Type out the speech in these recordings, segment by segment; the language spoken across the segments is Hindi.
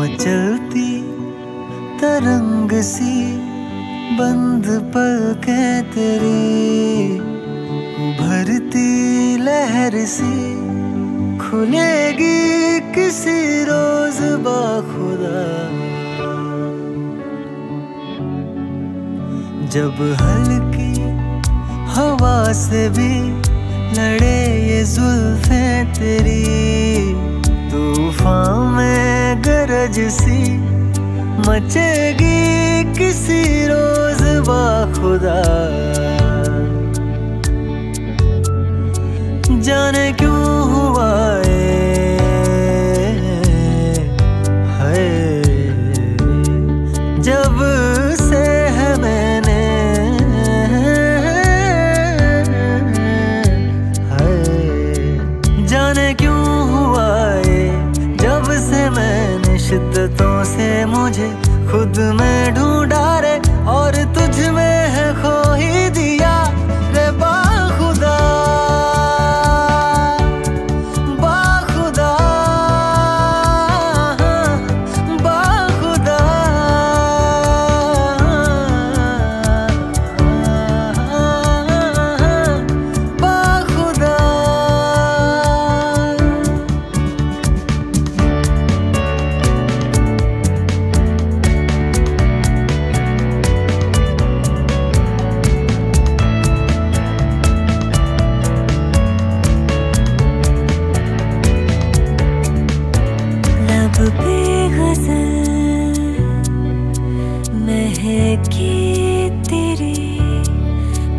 मचलती तरंग सी बंद पल के तेरी। उभरती लहर सी खुलेगी किसी रोज बाखुदा। जब हल्की हवा से भी लड़े ये जुल्फे तेरी, तूफ़ान गरज सी मचेगी किसी रोज बाखुदा जाने क्यों हुआ है। जब खुद महके तेरे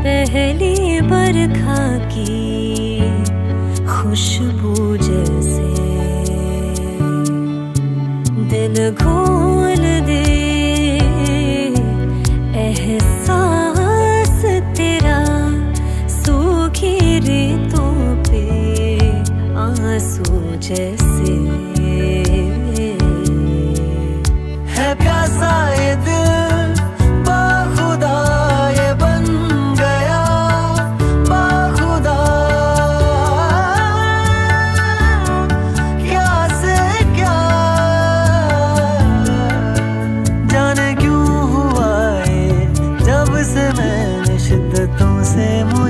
पहली बरखा की खुशबू जैसे। दिल घोल दे, एहसास तेरा सूखी रेतों पे आँसू जैसे। है प्यासा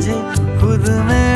मुझे खुद में